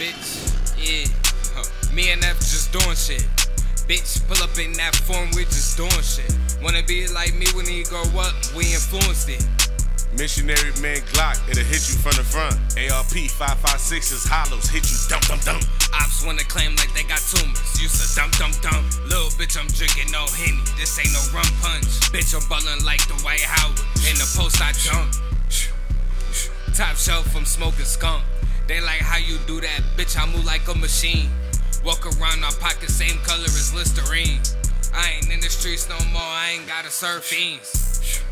bitch. Yeah, huh. me and F just doing shit. Bitch, pull up in that form, we just doing shit. Wanna be like me when he grow up, we influenced it. Missionary man Glock, it'll hit you from the front. ARP 556s hollows, hit you dump dump dump. Ops wanna claim like they got tumors. Used to dump dump dump. Little bitch, I'm drinking no henny. This ain't no rum punch. Bitch, I'm ballin' like the Dwight Howard. In the post, I jump. Top shelf, I'm smoking skunk. They like how you do that, bitch. I move like a machine. Walk around, my pocket same color as Listerine. I ain't in the streets no more. I ain't gotta serve fiends.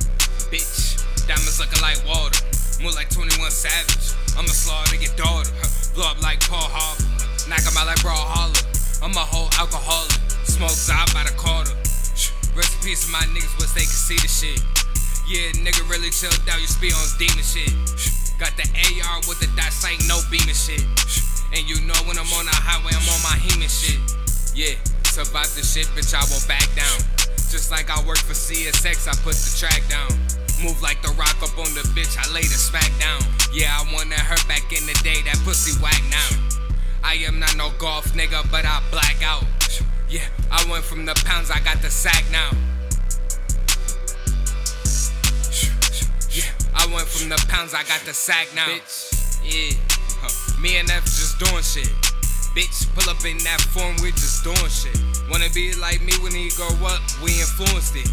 Bitch. Diamonds looking like water. More like 21 Savage. I'ma slaughter your daughter. Blow up like Paul Harvey. Knock him out like Brawlhalla. I'm a whole alcoholic. Smoke out by the quarter. Rest in peace to my niggas, wish they could see the shit. Yeah, nigga really chilled out. You speed on demon shit. Got the AR with the dot sight, no beaming shit. And you know when I'm on the highway, I'm on my He-Man shit. Yeah, survive the shit, bitch, I won't back down. Just like I work for CSX, I put the track down. Move like the rock up on the bitch, I lay the smack down. Yeah, I wanted her back in the day, that pussy whack now. I am not no golf nigga, but I black out. Yeah, I went from the pounds, I got the sack now. I went from the pounds, I got the sack now. Bitch, yeah. Huh. Me and F just doing shit. Bitch, pull up in that form, we just doing shit. Wanna be like me when he grow up, we influenced it.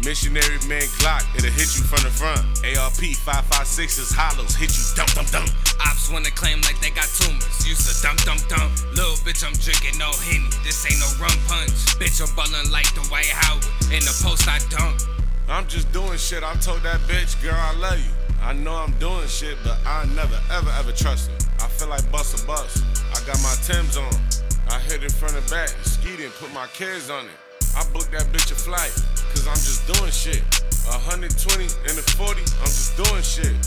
Missionary man Glock, it'll hit you from the front. ARP 556s hollows, hit you dump dump dump. Ops wanna claim like they got tumors. Used to dump dump dump. Little bitch, I'm drinking no henny. This ain't no rum punch. Bitch, I'm ballin' like the Dwight Howard. In the post, I dunk. I'm just doing shit. I told that bitch, girl, I love you. I know I'm doing shit, but I never, ever, ever trust her. I feel like bust a bus. I got my Timbs on. I hit it from the back, skied and put my kids on it. I booked that bitch a flight, cause I'm just doing shit. 120 and a 40, I'm just doing shit.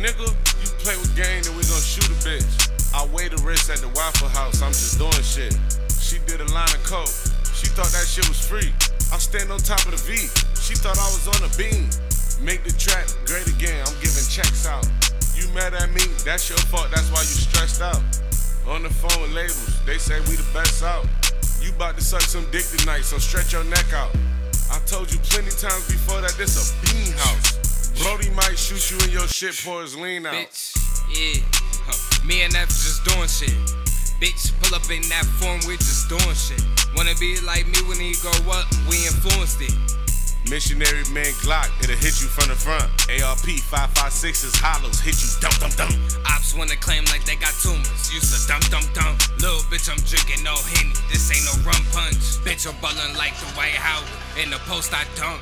Nigga, you play with game, then we gon' shoot a bitch. I weigh the wrist at the Waffle House, I'm just doing shit. She did a line of coke, she thought that shit was free. I stand on top of the V, she thought I was on a beam. Make the track great again, I'm giving checks out. You mad at me, that's your fault, that's why you stressed out. On the phone with labels, they say we the best out. You about to suck some dick tonight, so stretch your neck out. I told you plenty times before that this a bean house. Brody might shoot you in your shit, pour his lean out. Bitch, yeah. Me and F just doing shit. Bitch, pull up in that form, we just doing shit. Wanna be like me when he grow up, we influenced it. Missionary man Glock, it'll hit you from the front. ARP 556s hollows, hit you dump dump dump. Ops wanna claim like they got tumors. Used to dump dump dump. Little bitch, I'm drinking no henny. This ain't no rum punch. Bitch, I'm ballin' like the Dwight Howard. In the post, I dunk.